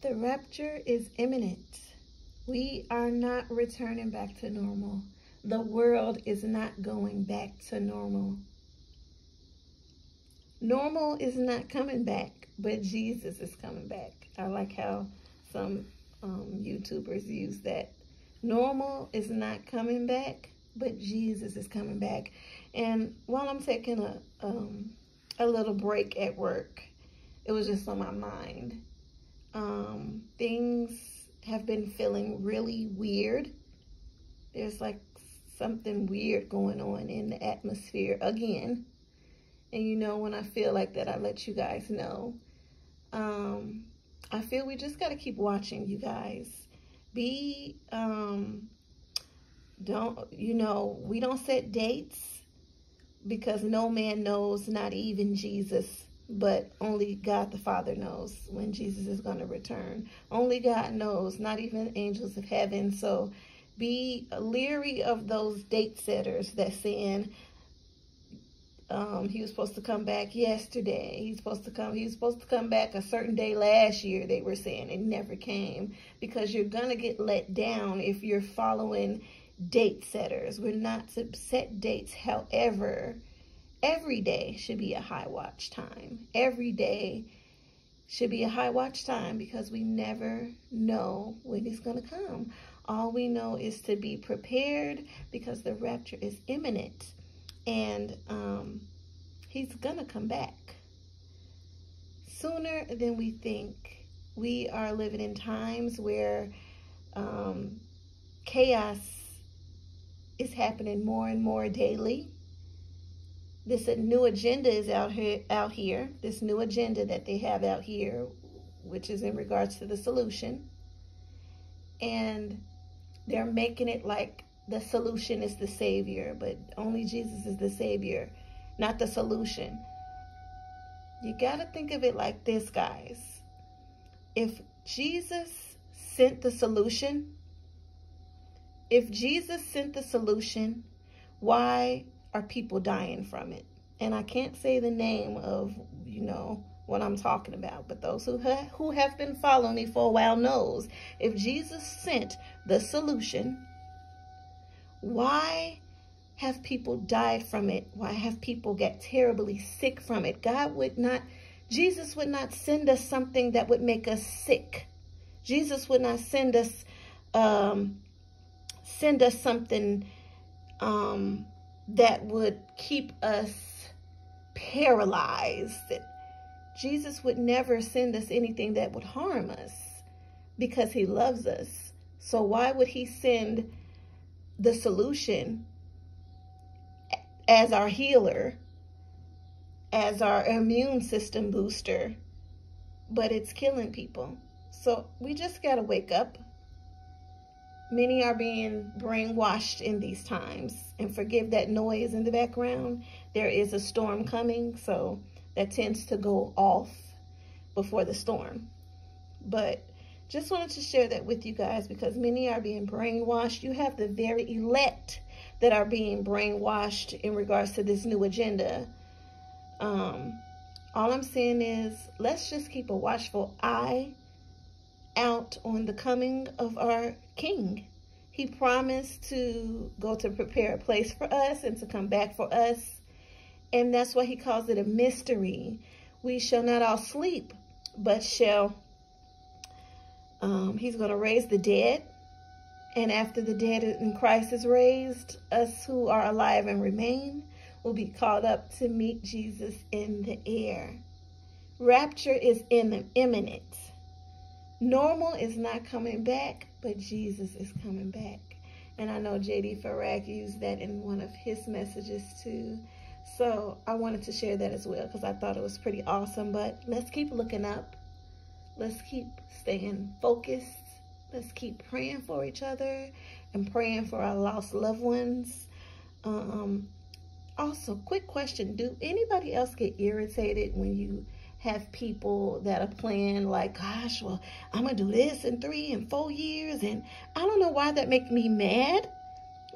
The rapture is imminent. We are not returning back to normal. The world is not going back to normal. Normal is not coming back, but Jesus is coming back. I like how some um, YouTubers use that. Normal is not coming back, but Jesus is coming back. And while I'm taking a um, a little break at work, it was just on my mind. Um, things have been feeling really weird. There's like something weird going on in the atmosphere again. And you know, when I feel like that, I let you guys know. Um, I feel we just got to keep watching, you guys. Be, um, don't, you know, we don't set dates because no man knows, not even Jesus, but only God the Father knows when Jesus is going to return. Only God knows, not even angels of heaven. So be leery of those date setters that saying, um, he was supposed to come back yesterday. He's supposed to come. He was supposed to come back a certain day last year. They were saying it never came because you're gonna get let down if you're following date setters. We're not to set dates. However, every day should be a high watch time. Every day should be a high watch time because we never know when he's gonna come. All we know is to be prepared because the rapture is imminent and um, he's gonna come back sooner than we think. We are living in times where um, chaos is happening more and more daily. This new agenda is out here, out here. This new agenda that they have out here, which is in regards to the solution, and they're making it like the solution is the Savior, but only Jesus is the Savior, not the solution. You got to think of it like this, guys. If Jesus sent the solution, if Jesus sent the solution, why are people dying from it? And I can't say the name of, you know, what I'm talking about, but those who, ha who have been following me for a while knows if Jesus sent the solution, why have people died from it? Why have people get terribly sick from it? God would not, Jesus would not send us something that would make us sick. Jesus would not send us, um, send us something um, that would keep us paralyzed. Jesus would never send us anything that would harm us because he loves us. So why would he send the solution as our healer, as our immune system booster, but it's killing people. So we just got to wake up. Many are being brainwashed in these times. And forgive that noise in the background. There is a storm coming, so that tends to go off before the storm. But just wanted to share that with you guys because many are being brainwashed. You have the very elect that are being brainwashed in regards to this new agenda. Um, all I'm saying is let's just keep a watchful eye out on the coming of our King. He promised to go to prepare a place for us and to come back for us. And that's why he calls it a mystery. We shall not all sleep, but shall um, he's going to raise the dead. And after the dead in Christ is raised, us who are alive and remain will be called up to meet Jesus in the air. Rapture is in the imminent. Normal is not coming back, but Jesus is coming back. And I know J.D. Farag used that in one of his messages too. So I wanted to share that as well because I thought it was pretty awesome. But let's keep looking up. Let's keep staying focused. Let's keep praying for each other and praying for our lost loved ones. Um, also, quick question. Do anybody else get irritated when you have people that are playing like, gosh, well, I'm going to do this in three and four years. And I don't know why that makes me mad,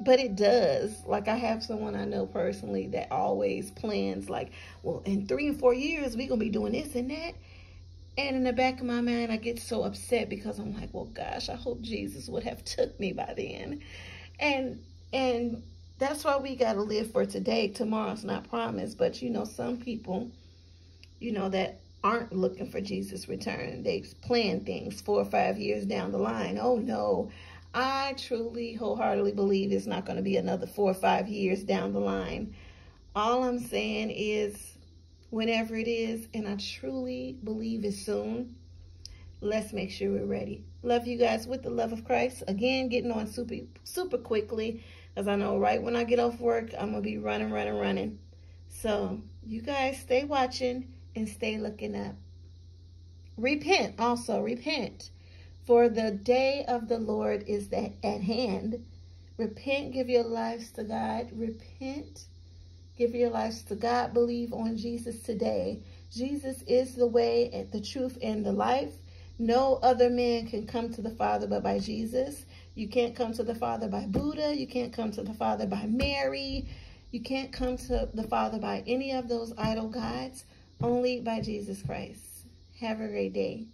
but it does. Like I have someone I know personally that always plans like, well, in three and four years, we're going to be doing this and that And in the back of my mind, I get so upset because I'm like, well, gosh, I hope Jesus would have took me by then. And and that's why we got to live for today. Tomorrow's not promised. But, you know, some people, you know, that aren't looking for Jesus' return, they plan things four or five years down the line. Oh, no. I truly, wholeheartedly believe it's not going to be another four or five years down the line. All I'm saying is whenever it is, and I truly believe it's soon, let's make sure we're ready. Love you guys with the love of Christ. Again, getting on super, super quickly, because I know right when I get off work, I'm going to be running, running, running. So you guys stay watching and stay looking up. Repent also, repent. For the day of the Lord is at hand. Repent, give your lives to God. Repent Give your lives to God. Believe on Jesus today. Jesus is the way, the truth, and the life. No other man can come to the Father but by Jesus. You can't come to the Father by Buddha. You can't come to the Father by Mary. You can't come to the Father by any of those idol gods. Only by Jesus Christ. Have a great day.